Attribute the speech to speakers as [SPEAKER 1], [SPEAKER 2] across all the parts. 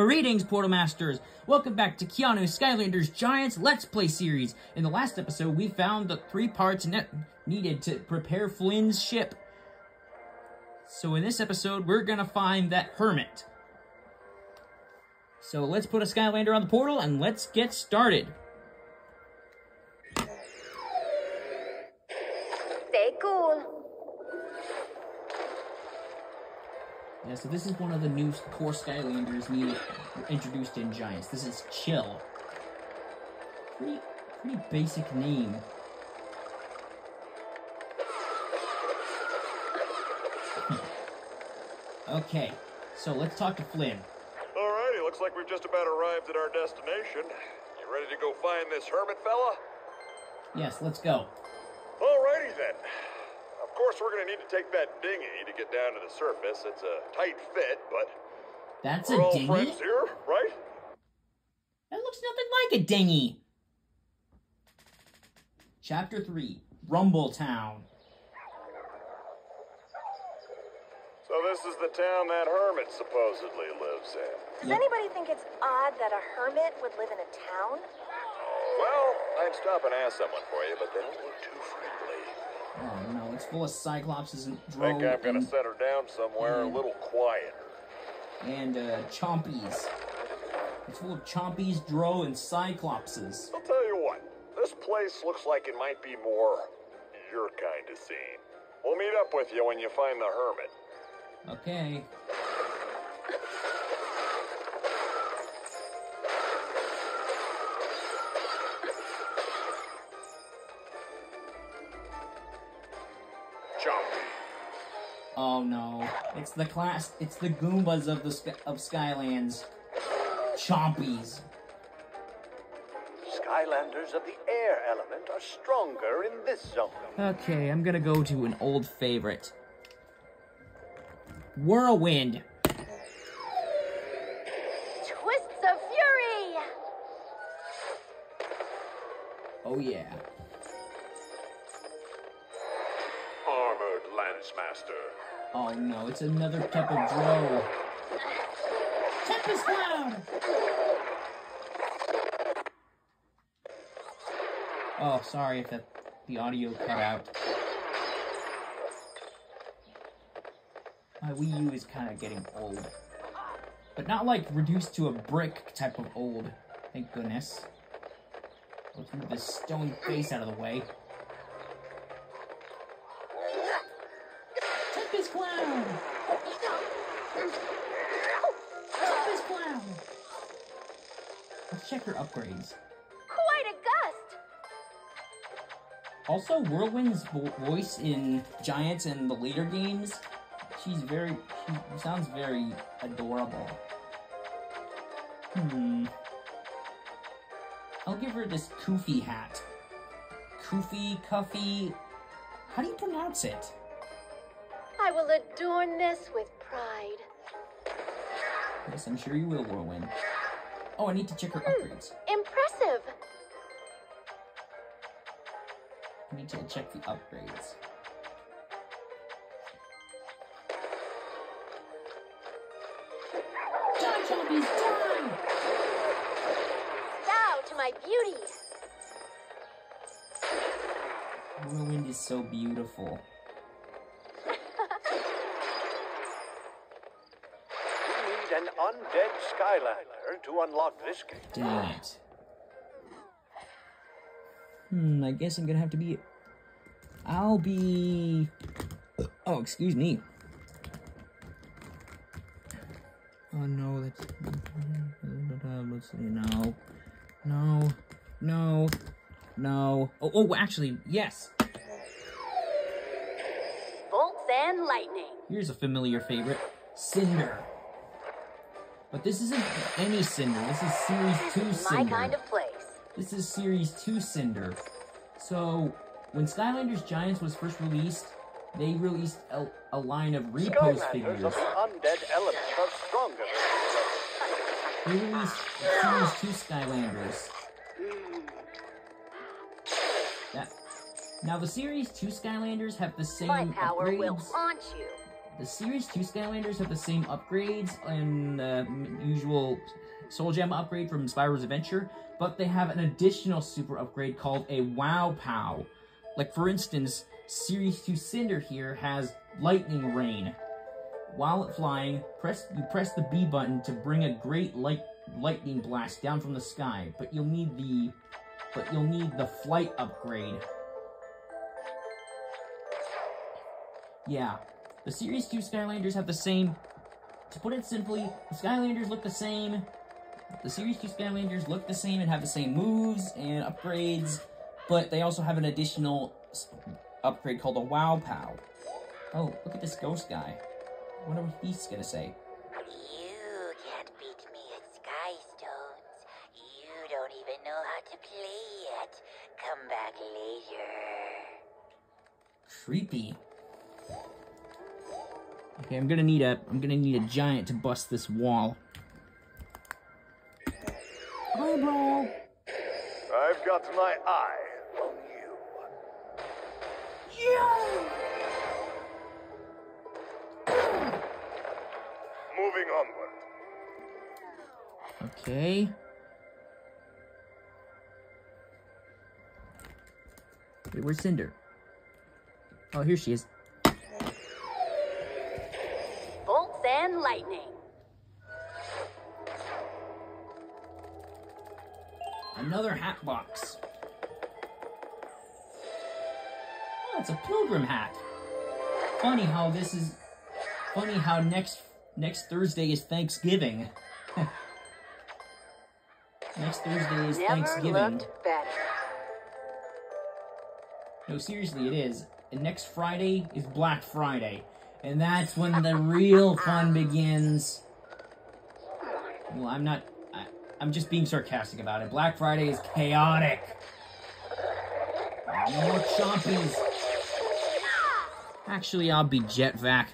[SPEAKER 1] Greetings, Portal Masters! Welcome back to Keanu Skylanders Giants Let's Play series. In the last episode, we found the three parts ne needed to prepare Flynn's ship. So in this episode, we're gonna find that hermit. So let's put a Skylander on the portal and let's get started.
[SPEAKER 2] Stay cool.
[SPEAKER 1] Yeah, so this is one of the new core Skylanders needed introduced in Giants. This is Chill. Pretty, pretty basic name. Hmm. okay, so let's talk to Flynn.
[SPEAKER 3] Alrighty, looks like we've just about arrived at our destination. You ready to go find this hermit fella?
[SPEAKER 1] Yes, let's go.
[SPEAKER 3] Alrighty then. Of course, we're gonna need to take that dinghy to get down to the surface. It's a tight fit, but
[SPEAKER 1] That's
[SPEAKER 3] we're
[SPEAKER 1] a
[SPEAKER 3] all
[SPEAKER 1] dinghy?
[SPEAKER 3] friends here, right?
[SPEAKER 1] That looks nothing like a dinghy. Chapter 3 Rumble Town.
[SPEAKER 3] So this is the town that hermit supposedly lives in.
[SPEAKER 2] Does anybody think it's odd that a hermit would live in a town?
[SPEAKER 3] Well, I'd stop and ask someone for you, but they don't look too friendly.
[SPEAKER 1] It's full of Cyclopses and
[SPEAKER 3] I
[SPEAKER 1] Drow
[SPEAKER 3] think I'm gonna
[SPEAKER 1] and,
[SPEAKER 3] set her down somewhere a
[SPEAKER 1] Mm.
[SPEAKER 3] little quieter.
[SPEAKER 1] and uh, Chompies. It's full of Chompies, Drow, and Cyclopses.
[SPEAKER 3] I'll tell you what, this place looks like it might be more your kind of scene. We'll meet up with you when you find the hermit.
[SPEAKER 1] Okay. Oh no, it's the class. It's the Goombas of the sky, of Skylands. Chompies.
[SPEAKER 4] Skylanders of the air element are stronger in this zone.
[SPEAKER 1] Okay, I'm gonna go to an old favorite. Whirlwind.
[SPEAKER 2] Twists of fury!
[SPEAKER 1] Oh yeah. Oh no, it's another type of Drow. Tempest Cloud! Oh, sorry if the, the audio cut out. My Wii U is kind of getting old. But not like reduced to a brick type of old. Thank goodness. Let's move this stone face out of the way. Let's check her upgrades.
[SPEAKER 2] Quite a gust!
[SPEAKER 1] Also, Whirlwind's vo- voice in Giants and the later games, she's very, she sounds very adorable. Hmm. I'll give her this Koofy hat. Koofy, Cuffy, how do you pronounce it?
[SPEAKER 2] I will adorn this with pride.
[SPEAKER 1] Yes, I'm sure you will, Whirlwind. Oh, I need to check her upgrades.
[SPEAKER 2] Impressive!
[SPEAKER 1] I need to check the upgrades. Die, zombies, die!
[SPEAKER 2] Bow to my beauty!
[SPEAKER 1] Whirlwind is so beautiful.
[SPEAKER 4] You need an undead Skylander to unlock this gate.
[SPEAKER 1] Dang it. Hmm, I guess I'm gonna have to be. I'll be. Oh, excuse me. Oh no, that's. Let's see. No. No. No. No. Oh, oh, actually, yes.
[SPEAKER 2] Bolts and lightning.
[SPEAKER 1] Here's a familiar favorite Cinder. But this isn't any Cinder. This is Series 2
[SPEAKER 2] My
[SPEAKER 1] Cinder.
[SPEAKER 2] kind of place.
[SPEAKER 1] This is Series 2 Cinder. So, when Skylanders Giants was first released, they released a, a line of repose
[SPEAKER 4] Skylanders
[SPEAKER 1] figures.
[SPEAKER 4] of undead element are stronger than
[SPEAKER 1] They released Series 2 Skylanders. That, now, the Series 2 Skylanders have the same
[SPEAKER 2] My power will
[SPEAKER 1] upgrades.
[SPEAKER 2] haunt you.
[SPEAKER 1] the Series 2 Skylanders have the same upgrades and uh, the usual Soul Gem upgrade from Spyro's Adventure, but they have an additional super upgrade called a Wow Pow. Like, for instance, Series 2 Cinder here has Lightning Rain. While flying, press you press the B button to bring a great light lightning blast down from the sky, but you'll need the but you'll need the flight upgrade. Yeah, the Series 2 Skylanders have the same... To put it simply, the Skylanders look the same. The Series 2 Skylanders look the same and have the same moves and upgrades, but they also have an additional upgrade called a Wow Pow. Oh, look at this ghost guy. What he's gonna say.
[SPEAKER 5] You can't beat me at Sky Stones. You don't even know how to play yet. Come back later.
[SPEAKER 1] Creepy. Okay, I'm gonna need a I'm gonna need a giant to bust this wall. Eyebrow!
[SPEAKER 3] I've got my eye on you.
[SPEAKER 1] Yeah!
[SPEAKER 3] Moving onward.
[SPEAKER 1] Okay. Wait, where's Cinder? Oh, here she is.
[SPEAKER 2] Bolts and lightning.
[SPEAKER 1] Another hat box. Oh, it's a pilgrim hat. Funny how this is. Funny how next next Thursday is Thanksgiving. next Thursday is
[SPEAKER 2] Never
[SPEAKER 1] Thanksgiving. No, seriously, it is. And next Friday is Black Friday. And that's when the real fun begins. Well, I'm not. I'm just being sarcastic about it. Black Friday is chaotic. More chompies. Actually, I'll be Jetvac.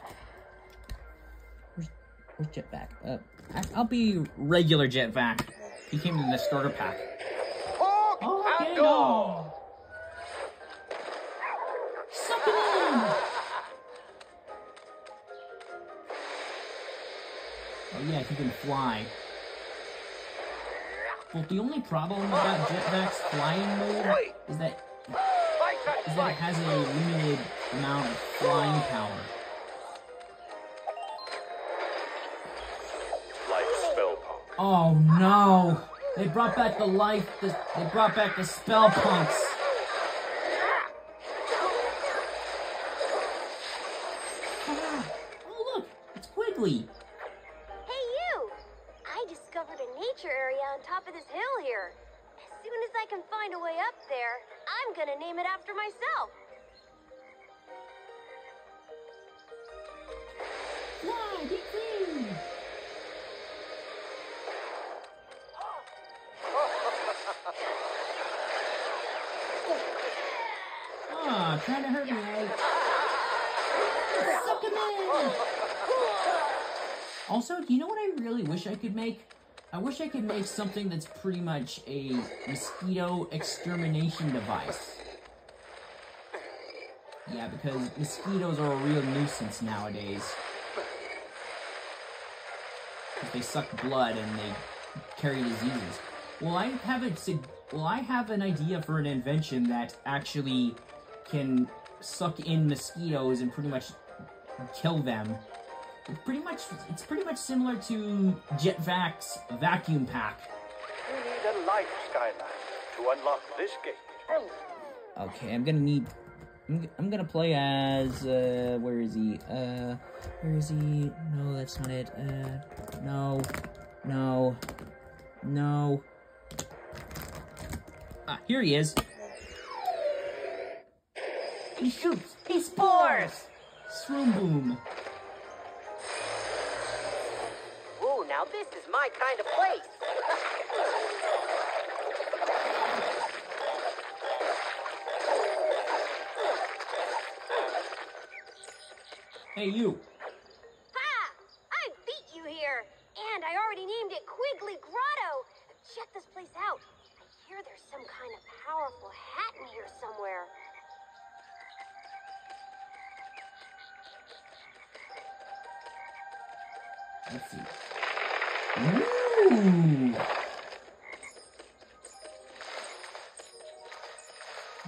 [SPEAKER 1] Where's, where's Jetvac? Uh, I'll be regular Jetvac. He came in the starter pack. Oh,
[SPEAKER 4] and
[SPEAKER 1] okay, Suck it in! Oh yeah, he can fly. Well, the only problem about Jetvac's flying mode is that
[SPEAKER 4] that
[SPEAKER 1] is that it has a limited amount of flying power.
[SPEAKER 3] Light spell pump.
[SPEAKER 1] Oh no! They brought back the life. The, they brought back the spell punks. Ah, oh look, it's Quigley.
[SPEAKER 2] I can find a way up there, I'm gonna name it after myself.
[SPEAKER 1] Ah, trying to hurt me, eh? Also, do you know what I really wish I could make? I wish I could make something that's pretty much a mosquito extermination device. Yeah, because mosquitoes are a real nuisance nowadays. 'Cause they suck blood and they carry diseases. Well, I have a well, I have an idea for an invention that actually can suck in mosquitoes and pretty much kill them. It's pretty much it's pretty much similar to Jetvac's vacuum pack.
[SPEAKER 4] You need a light Skylander to unlock this gate.
[SPEAKER 1] Okay, I'm gonna need. I'm, g- I'm gonna play as. Uh, where is he? Uh, where is he? No, that's not it. Uh, no, no, no. Ah, here he is. He shoots. He spores. Shroom Boom. Hey, you.
[SPEAKER 2] Ha! I beat you here! And I already named it Quigley Grotto! Check this place out. I hear there's some kind of powerful hat in here somewhere.
[SPEAKER 1] Let's see. Ooh.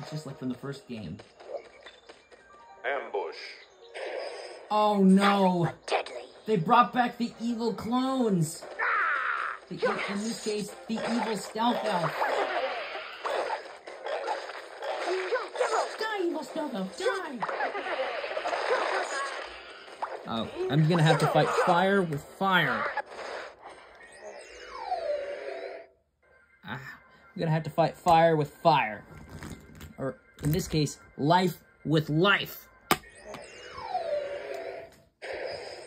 [SPEAKER 1] It's just like from the first game. Oh no! They brought back the evil clones! The, in this case, the evil stealth elf. Die, evil stealth elf, die! Oh, I'm gonna have to fight fire with fire. Ah, I'm gonna have to fight fire with fire. Or, in this case, life with life.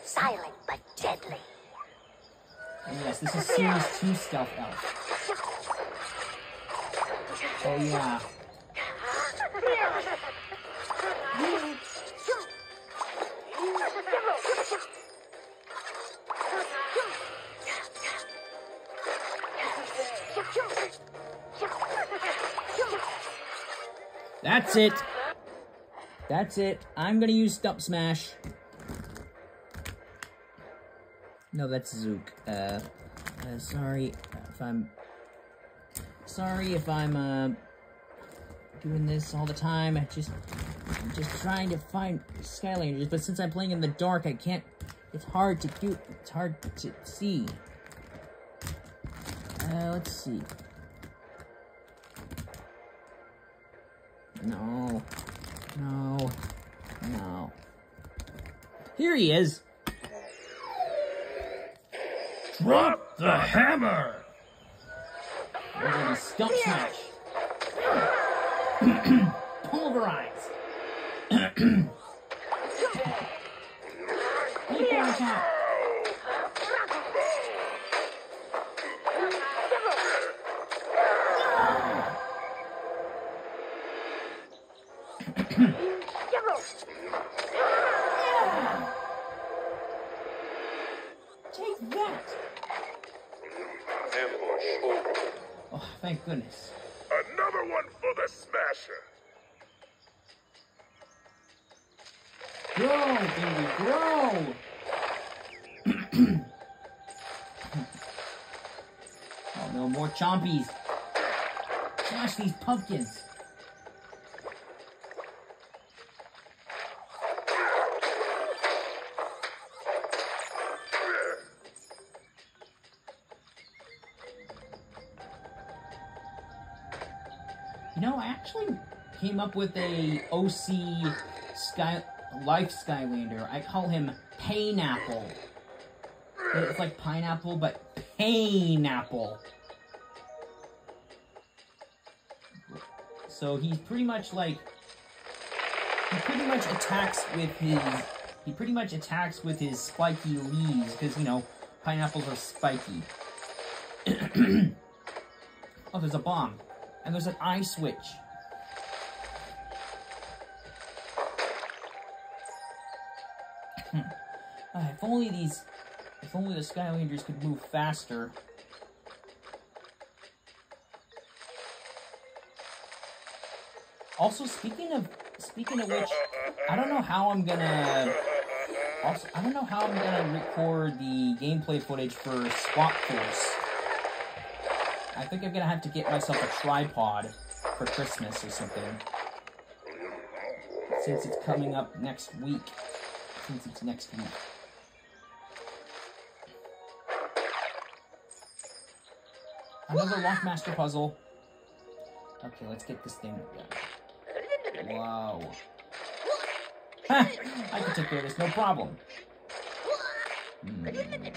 [SPEAKER 5] Silent but deadly.
[SPEAKER 1] And yes, this is Series 2 Stealth Elf. Oh yeah. That's it. That's it. I'm gonna use Stump Smash. No, that's Zook. Uh, uh sorry if I'm... Sorry if I'm, uh, doing this all the time. I just, I'm just trying to find Skylanders, but since I'm playing in the dark, I can't, it's hard to do, it's hard to see. Uh, let's see. No. No. No. Here he is.
[SPEAKER 6] Drop the hammer!
[SPEAKER 1] We're gonna stump smash. Pulverize. chompies. Smash these pumpkins. You know, I actually came up with a OC Sky Life Skylander. I call him Painapple. It's like pineapple, but Painapple. So he's pretty much like he pretty much attacks with his he pretty much attacks with his spiky leaves because you know pineapples are spiky. oh, there's a bomb. And there's an eye switch. Hmm. Ah, if only these, if only the Skylanders could move faster. Also, speaking of, speaking of which, I don't know how I'm gonna. Also, I don't know how I'm gonna record the gameplay footage for Swap Force. I think I'm gonna have to get myself a tripod for Christmas or something. Since it's coming up next week. Since it's next week. Another Lockmaster puzzle. Okay, let's get this thing done. Wow. Ha! I can take care of this, no problem. Hmm. Think, think.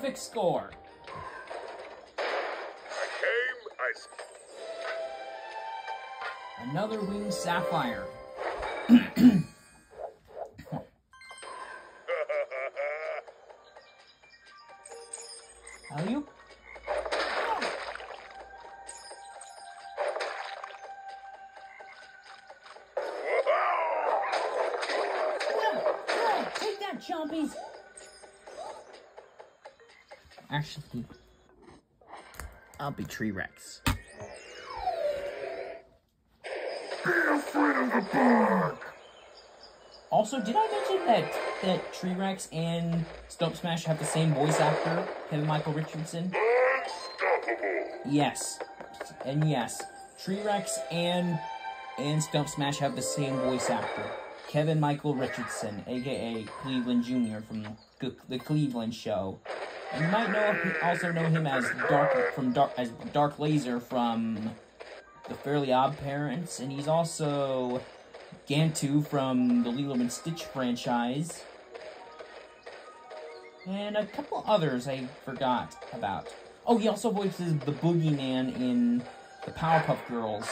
[SPEAKER 1] Perfect score.
[SPEAKER 6] I came, I
[SPEAKER 1] Another winged sapphire. I'll be Tree Rex. Also, did I mention that that Tree Rex and Stump Smash have the same voice actor, Kevin Michael Richardson? Yes, and yes, Tree Rex and and Stump Smash have the same voice actor, Kevin Michael Richardson, aka Cleveland Jr. from the, the Cleveland Show. You might know also know him as Dark from Dark as Dark Laser from the Fairly Odd Parents, and he's also Gantu from the Lilo and Stitch franchise. And a couple others I forgot about. Oh, he also voices the Boogeyman in the Powerpuff Girls.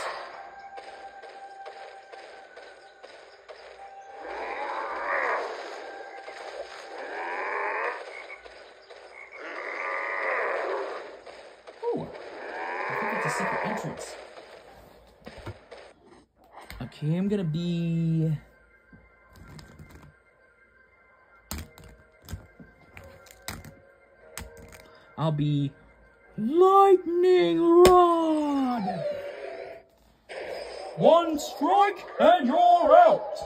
[SPEAKER 1] Ooh, I think it's a secret entrance. I'm gonna be. I'll be Lightning Rod! One strike and you're out!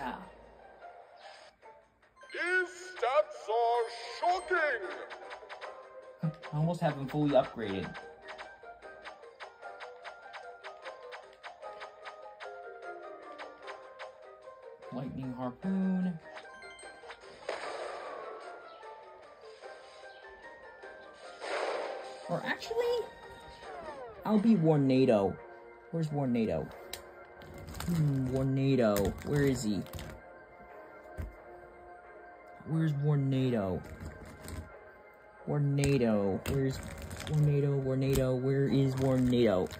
[SPEAKER 1] Yeah.
[SPEAKER 6] His stats are shocking.
[SPEAKER 1] I almost have them fully upgraded. Lightning Harpoon. Or actually, I'll be Warnado. Where's Warnado? Hmm, Warnado. Where is he? Where's Warnado? Warnado. Where's Warnado? Warnado. Where is Warnado?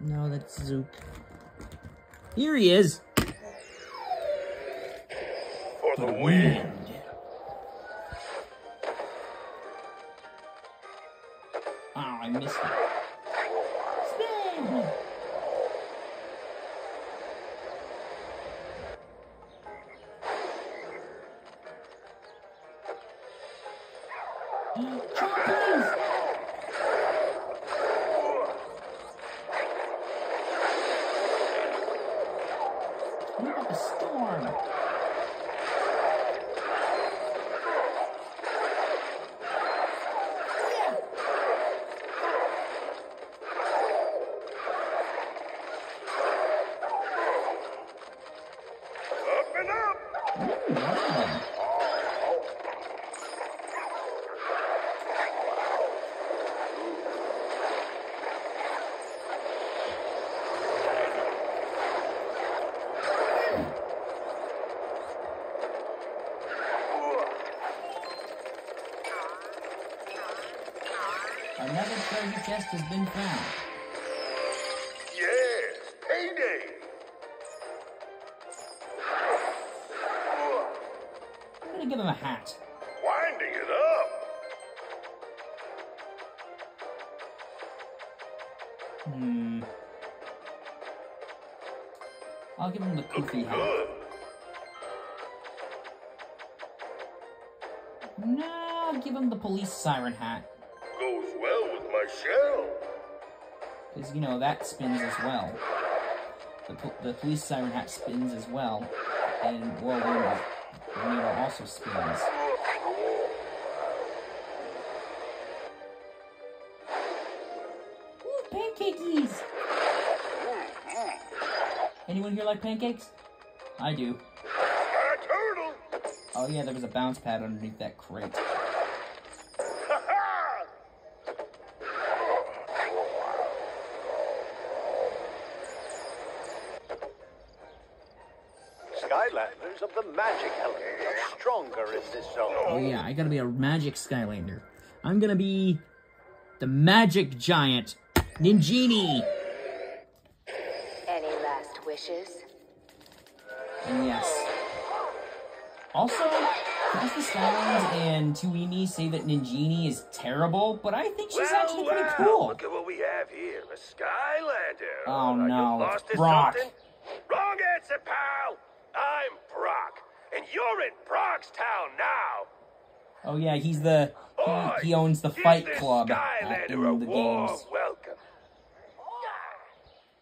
[SPEAKER 1] No, that's Zook. Here he is.
[SPEAKER 6] For the win.
[SPEAKER 1] Oh, I missed Another treasure chest has been found. A hat.
[SPEAKER 6] Winding it up.
[SPEAKER 1] Hmm. I'll give him the Koofy hat.
[SPEAKER 6] Good.
[SPEAKER 1] No, I'll give him the police siren hat.
[SPEAKER 6] Goes well with my shell.
[SPEAKER 1] Because, you know, that spins as well. The, po- the police siren hat spins as well. And, well, Warnado, Warnado also spins. Ooh, pancakeys! Anyone here like pancakes? I do. Oh yeah, there was a bounce pad underneath that crate.
[SPEAKER 6] Ha ha.
[SPEAKER 4] Skylanders of the magic element are stronger in this zone.
[SPEAKER 1] Oh yeah, I gotta be a magic Skylander. I'm gonna be the magic giant, Ninjini!
[SPEAKER 7] Any last wishes?
[SPEAKER 1] And yes, Also, Cross the Skylines and Tuini say that Ninjini is terrible, but I think she's
[SPEAKER 6] well,
[SPEAKER 1] actually pretty
[SPEAKER 6] well,
[SPEAKER 1] cool.
[SPEAKER 6] Look at what we have here. A Skylander.
[SPEAKER 1] Oh,
[SPEAKER 6] Are
[SPEAKER 1] no,
[SPEAKER 6] lost
[SPEAKER 1] it's
[SPEAKER 6] or
[SPEAKER 1] Brock.
[SPEAKER 6] something? Wrong answer, pal. I'm Brock. And you're in Brockstown now.
[SPEAKER 1] Oh yeah, he's the
[SPEAKER 6] Boy,
[SPEAKER 1] he, he owns the Fight Club in the games.
[SPEAKER 6] welcome.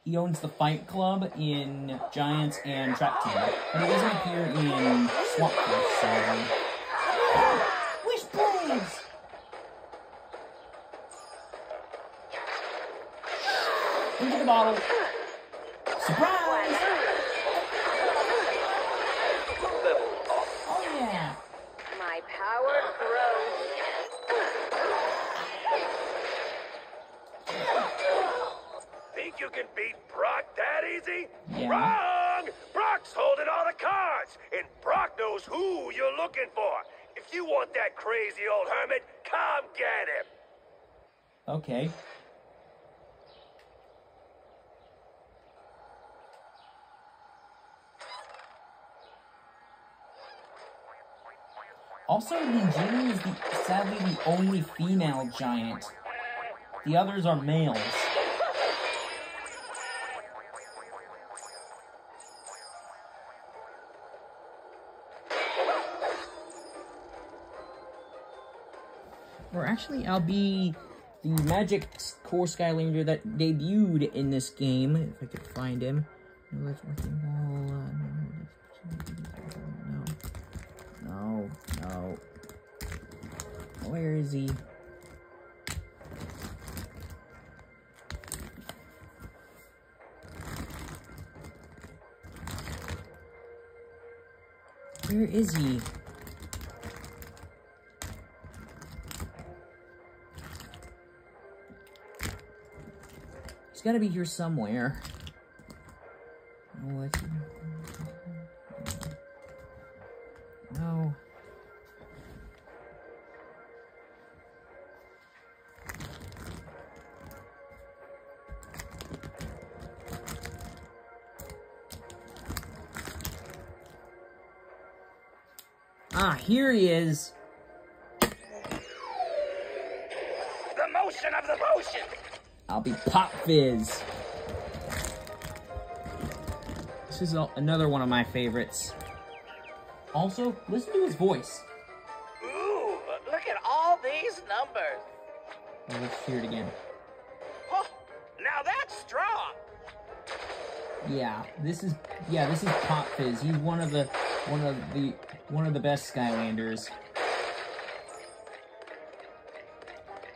[SPEAKER 1] He owns the Fight Club in Giants and Trap Team, but he doesn't appear in Swap Force, so... Wishblades! Into the bottle.
[SPEAKER 6] You can beat Brock that easy?
[SPEAKER 1] Yeah.
[SPEAKER 6] Wrong! Brock's holding all the cards, and Brock knows who you're looking for. If you want that crazy old hermit, come get him.
[SPEAKER 1] Okay. Also, Ninjini is the, sadly the only female giant. The others are males. Actually, I'll be the Magic Core Skylander that debuted in this game, if I could find him. No, that's working no, no, no. Where is he? Where is he? Got to be here somewhere. Let's... No. Ah, here he is. I'll be Pop Fizz. This is a- another one of my favorites. Also, listen to his voice.
[SPEAKER 8] Ooh, look at all these numbers.
[SPEAKER 1] Oh, let's hear it again.
[SPEAKER 8] Huh, now that's strong.
[SPEAKER 1] Yeah, this is yeah, this is Pop Fizz. He's one of the one of the one of the best Skylanders.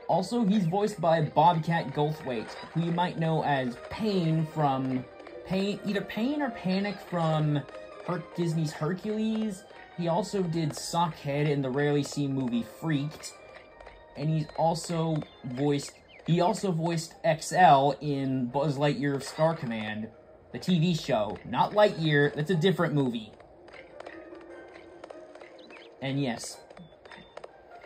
[SPEAKER 1] Also, he's voiced by Bobcat Goldthwait, who you might know as Pain from Pain, either Pain or Panic from Her- Disney's Hercules. He also did Sockhead in the rarely seen movie Freaked, and he's also voiced. He also voiced XL in Buzz Lightyear of Star Command, the TV show, not Lightyear. That's a different movie. And yes,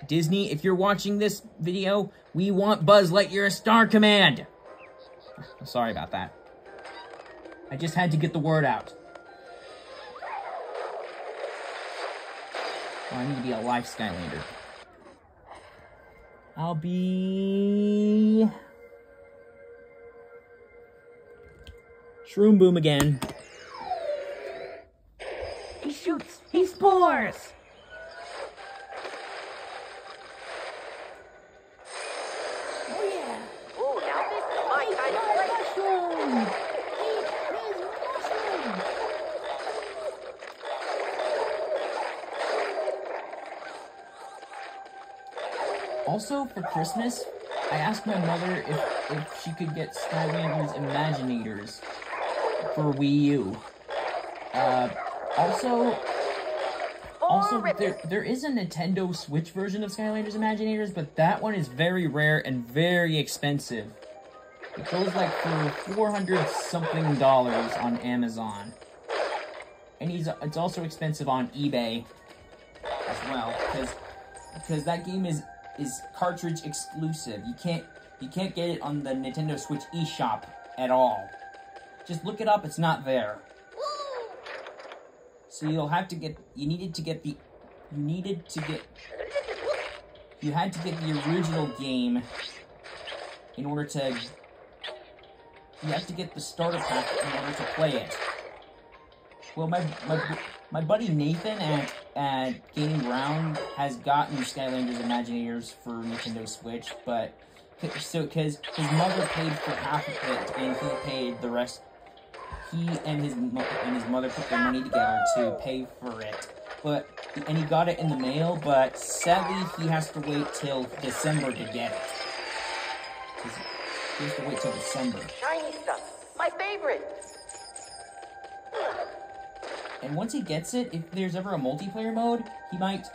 [SPEAKER 1] Disney, if you're watching this video, we want Buzz Lightyear Star Command. Sorry about that. I just had to get the word out. Oh, I need to be a life Skylander. I'll be... Shroom Boom again. He shoots! He spores! Oh yeah!
[SPEAKER 8] Ooh, now this is my kind of place.
[SPEAKER 1] Mushroom! Eat his mushroom! Also, for Christmas, I asked my mother if, if she could get Skylanders Imaginators for Wii U. Uh, also, also there, there is a Nintendo Switch version of Skylanders Imaginators, but that one is very rare and very expensive. It goes like for 400 something dollars on Amazon. And he's, it's also expensive on eBay as well, because because that game is is cartridge exclusive. You can't you can't get it on the Nintendo Switch eShop at all. Just look it up, it's not there. So you'll have to get. You needed to get the. You needed to get. You had to get the original game in order to. You have to get the starter pack in order to play it. Well, my my my buddy Nathan at at Gaining Ground has gotten Skylanders Imaginators for Nintendo Switch, but so because his mother paid for half of it and he paid the rest. He and his and his mother put their money together to pay for it, but and he got it in the mail. But sadly, he has to wait till December to get it. He has to wait till December.
[SPEAKER 8] Shiny stuff. My favorite.
[SPEAKER 1] And once he gets it, if there's ever a multiplayer mode, he might.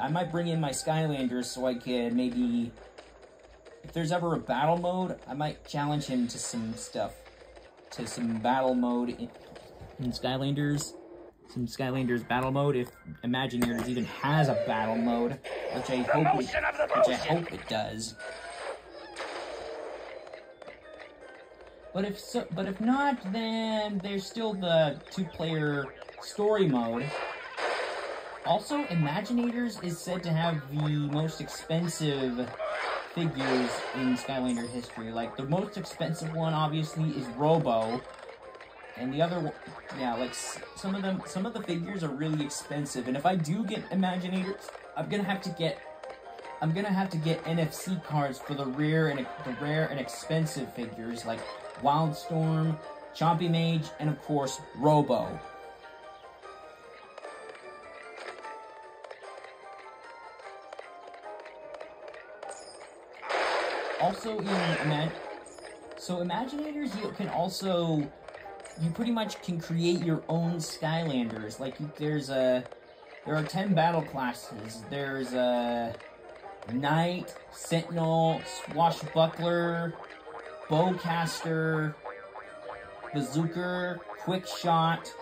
[SPEAKER 1] I might bring in my Skylanders so I could maybe. If there's ever a battle mode, I might challenge him to some stuff. To some battle mode in, in Skylanders. Some Skylanders battle mode, if Imaginators even has a battle mode, which I hope it, which I hope it does. But if so, but if not, then there's still the two-player story mode. Also, Imaginators is said to have the most expensive figures in Skylander history. Like the most expensive one, obviously, is Robo, and the other, one- yeah, like some of them, some of the figures are really expensive. And if I do get Imaginators, I'm gonna have to get I'm gonna have to get NFC cards for the rare and the rare and expensive figures like Wildstorm, Chompy Mage, and of course Robo. Also in so Imaginators you can also you pretty much can create your own Skylanders. Like there's a there are ten battle classes. There's a Knight, Sentinel, Swashbuckler, Bowcaster, Bazooker, Quick Shot,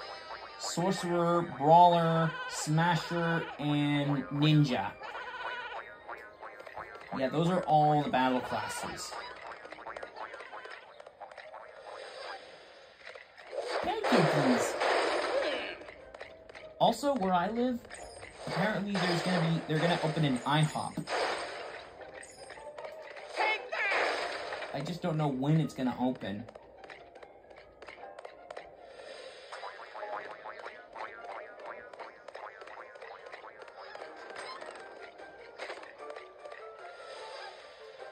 [SPEAKER 1] Sorcerer, Brawler, Smasher, and Ninja. Yeah, those are all the battle classes. Pancakes! Also, where I live, apparently there's gonna be they're gonna open an IHOP. I just don't know when it's gonna open.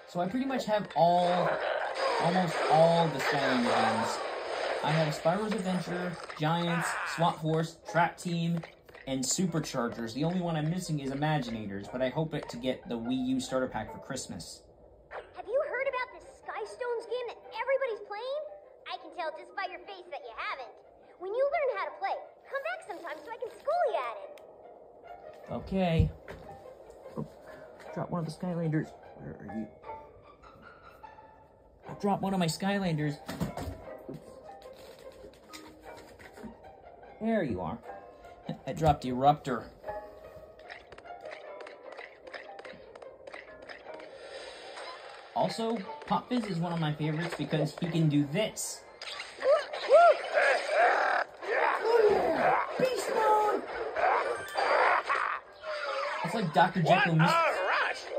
[SPEAKER 1] So I pretty much have all, almost all the Skylander games. I have Spyro's Adventure, Giants, Swap Force, Trap Team, and Superchargers. The only one I'm missing is Imaginators, but I hope it to get the Wii U starter pack for Christmas.
[SPEAKER 2] Have you heard about this Sky Stones game that everybody's playing? I can tell just by your face that you haven't. When you learn how to play, come back sometime so I can school you at it.
[SPEAKER 1] Okay. Oh, drop one of the Skylanders. Where are you? I dropped one of my Skylanders. There you are. I dropped the Eruptor. Also, Pop Fizz is one of my favorites because he can do this. Like Dr. Jekyll and Mr.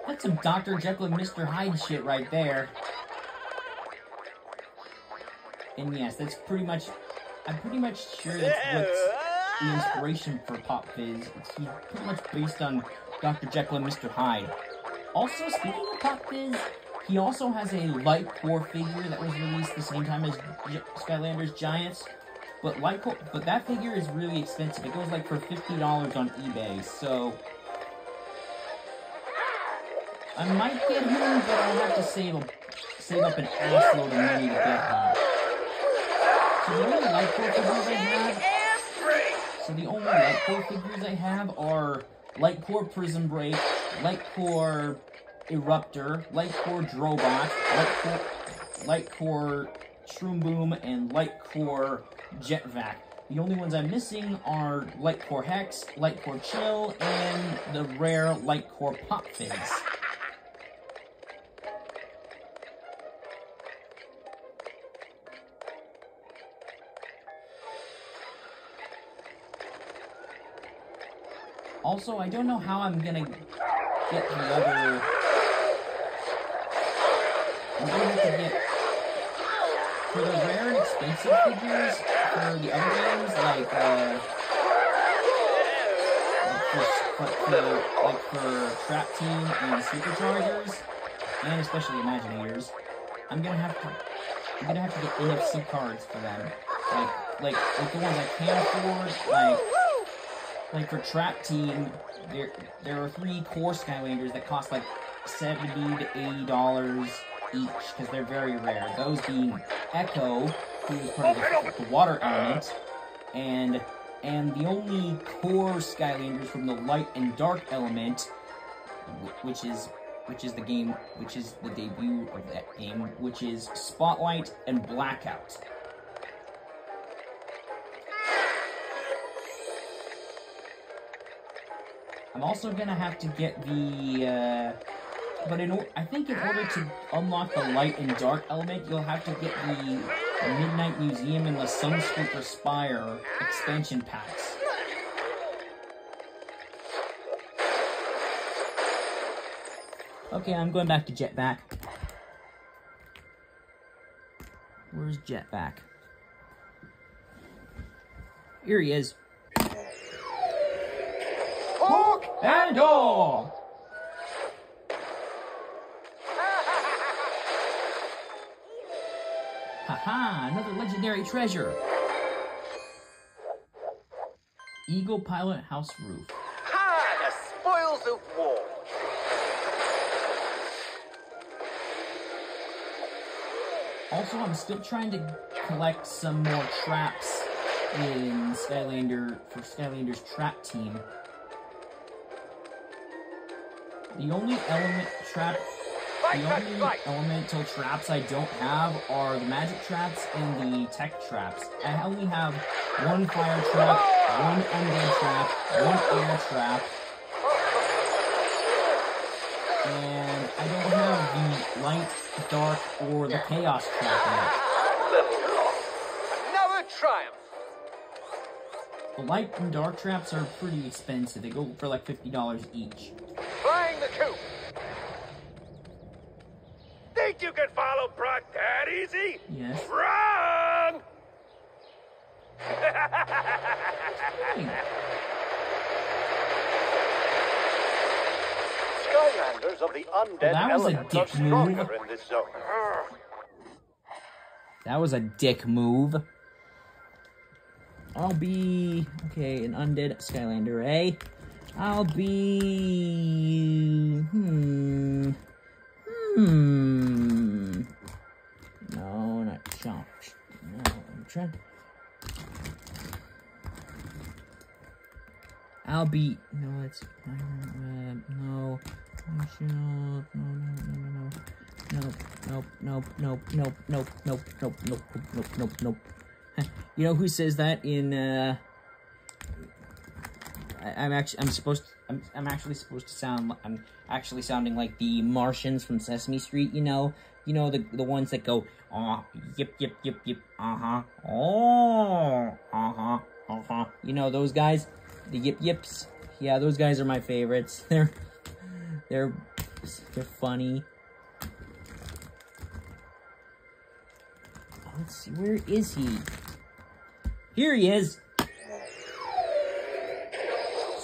[SPEAKER 1] That's some Dr. Jekyll and Mr. Hyde shit right there. And yes, that's pretty much. I'm pretty much sure that's what's the inspiration for Pop Fizz. It's he's pretty much based on Dr. Jekyll and Mr. Hyde. Also, speaking of Pop Fizz, he also has a Light Core figure that was released the same time as J- Skylanders Giants. But Light Core, but that figure is really expensive. It goes like for fifty dollars on eBay. So I might get him, but I'll have to save a, save up an assload of money to get him. So the only Light Core figures I have so the only light core figures I have are light core Prism Break, light core Eruptor, light core Drobot, light core, light core Shroom Boom, and light core Jetvac. The only ones I'm missing are light core Hex, light core Chill, and the rare light core Pop Fizz. Also, I don't know how I'm gonna get the other. I'm gonna have to get for the rare and expensive figures for the other games, like uh, like for, for like for Trap Team and Superchargers, and especially Imaginators, I'm gonna have to I'm gonna have to get NFC cards for them, like like like the ones I can afford, like. Like for Trap Team, there there are three core Skylanders that cost like seventy to eighty dollars each because they're very rare. Those being Echo, who is part of the, the water element, and and the only core Skylanders from the light and dark element, which is which is the game, which is the debut of that game, which is Spotlight and Blackout. I'm also gonna have to get the, uh, but in I think in order to unlock the light and dark element, you'll have to get the Midnight Museum and the Sunscraper Spire expansion packs. Okay, I'm going back to Jetback. Where's Jetback? Here he is. And all. Haha, another legendary treasure. Eagle Pilot House Roof.
[SPEAKER 8] Ha! The spoils of war.
[SPEAKER 1] Also, I'm still trying to collect some more traps in Skylander for Skylander's trap team. The only element trap, the only elemental traps I don't have are the magic traps and the tech traps. I only have one fire trap, one undead trap, one air trap, and I don't have the light, dark, or the chaos trap yet.
[SPEAKER 8] Another triumph.
[SPEAKER 1] The light and dark traps are pretty expensive. They go for like fifty dollars each.
[SPEAKER 8] Flying the coop.
[SPEAKER 6] Think you can follow Brock that easy?
[SPEAKER 1] Yes.
[SPEAKER 6] Wrong!
[SPEAKER 4] Skylanders of the undead
[SPEAKER 1] that was a
[SPEAKER 4] element are
[SPEAKER 1] dick move.
[SPEAKER 4] in this zone.
[SPEAKER 1] that was a dick move. I'll be okay. An undead Skylander, eh? I'll be hmm hmm. No, not chomp. No, I'm trying. I'll be no. It's uh, no. No, no, no, no, no, nope, nope, nope, nope, nope, nope, nope, nope, nope, nope, nope. You know who says that in? uh I, I'm actually I'm supposed to, I'm I'm actually supposed to sound I'm actually sounding like the Martians from Sesame Street. You know, you know the the ones that go oh yip yip yip yip uh huh oh uh huh uh huh. You know those guys, the yip yips. Yeah, those guys are my favorites. They're they're they're funny. Let's see, where is he? Here he is.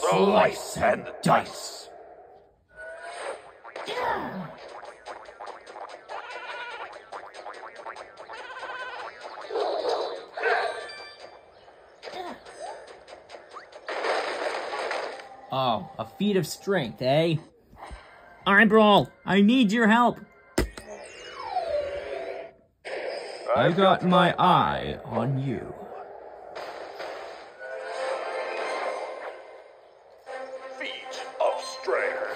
[SPEAKER 6] Slice and dice.
[SPEAKER 1] Oh, a feat of strength, eh? Brawl, I need your help. I've got my eye on you.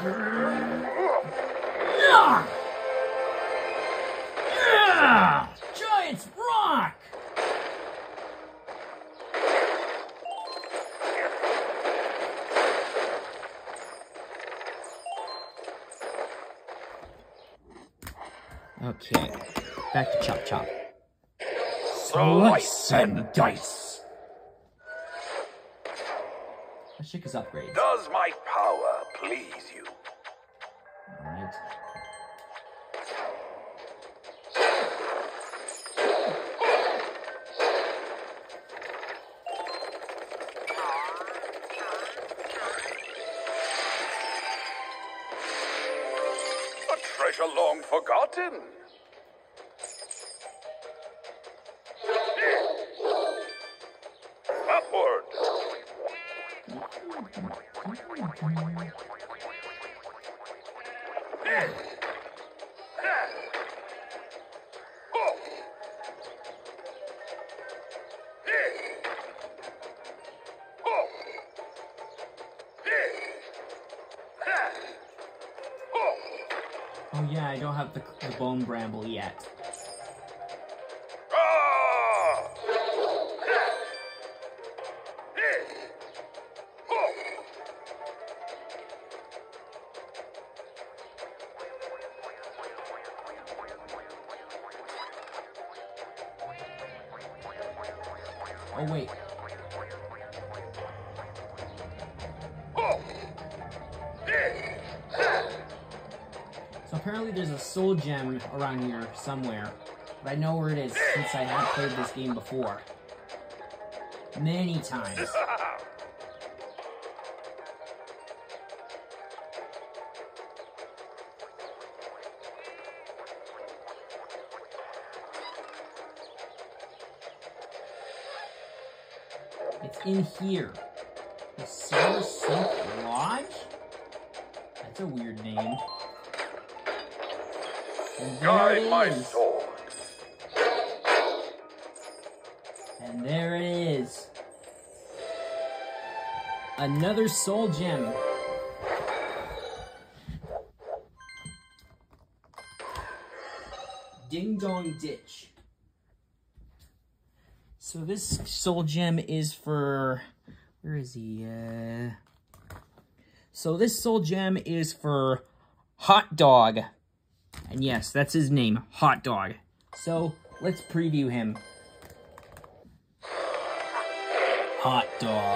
[SPEAKER 1] Yeah! Yeah! Giants rock! Okay, back to Chop Chop.
[SPEAKER 6] Slice and dice.
[SPEAKER 1] Ashika's upgrades.
[SPEAKER 6] Does my power please you?
[SPEAKER 1] Alright.
[SPEAKER 6] A treasure long forgotten.
[SPEAKER 1] Oh wait. So apparently there's a soul gem around here somewhere. But I know where it is since I have played this game before. Many times. It's in here. The Silver Sink Lodge? That's a weird name.
[SPEAKER 6] Guide my sword.
[SPEAKER 1] And there it is. Another soul gem. Ding Dong Ditch. So this soul gem is for where is he? Uh So this soul gem is for Hot Dog. And yes, that's his name, Hot Dog. So let's preview him. Hot Dog.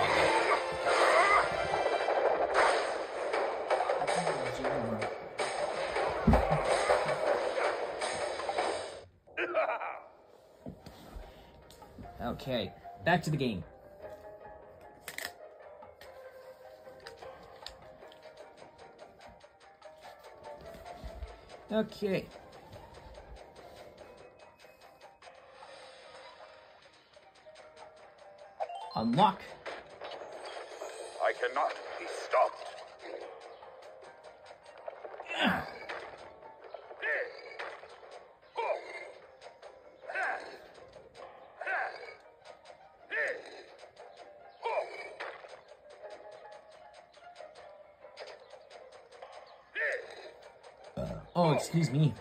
[SPEAKER 1] Back to the game. Okay. Unlock.
[SPEAKER 6] I cannot be stopped.
[SPEAKER 1] Excuse me.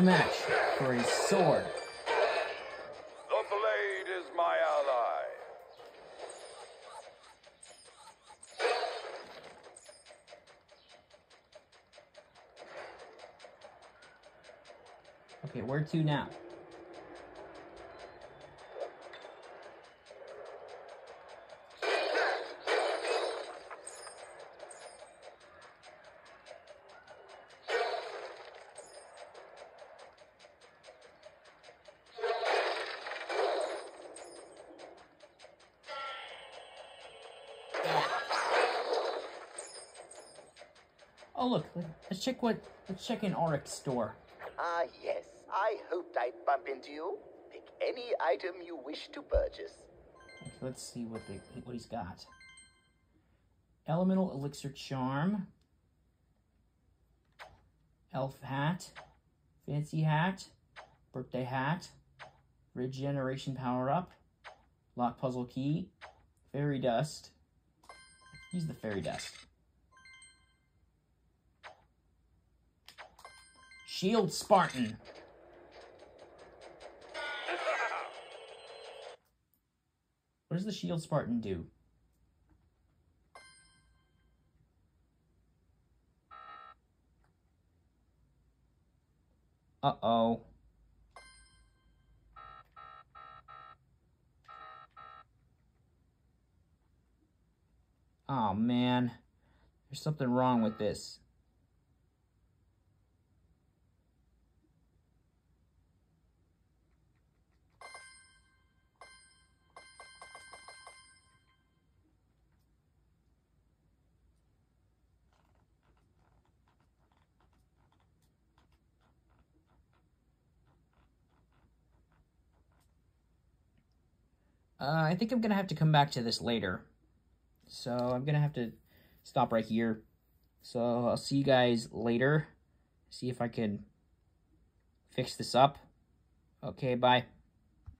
[SPEAKER 1] No match for his sword.
[SPEAKER 6] The blade is my ally.
[SPEAKER 1] Okay, where to now? Let's check what let's check in Auric's store.
[SPEAKER 8] Ah, yes. I hoped I'd bump into you. Pick any item you wish to purchase.
[SPEAKER 1] Okay, let's see what they what he's got. Elemental elixir charm. Elf hat. Fancy hat. Birthday hat. Regeneration power up. Lock puzzle key. Fairy dust. Use the fairy dust. Shield Spartan. What does the Shield Spartan do? Uh-oh. Oh man, there's something wrong with this. Uh, I think I'm going to have to come back to this later. So I'm going to have to stop right here. So I'll see you guys later. See if I can fix this up. Okay, bye.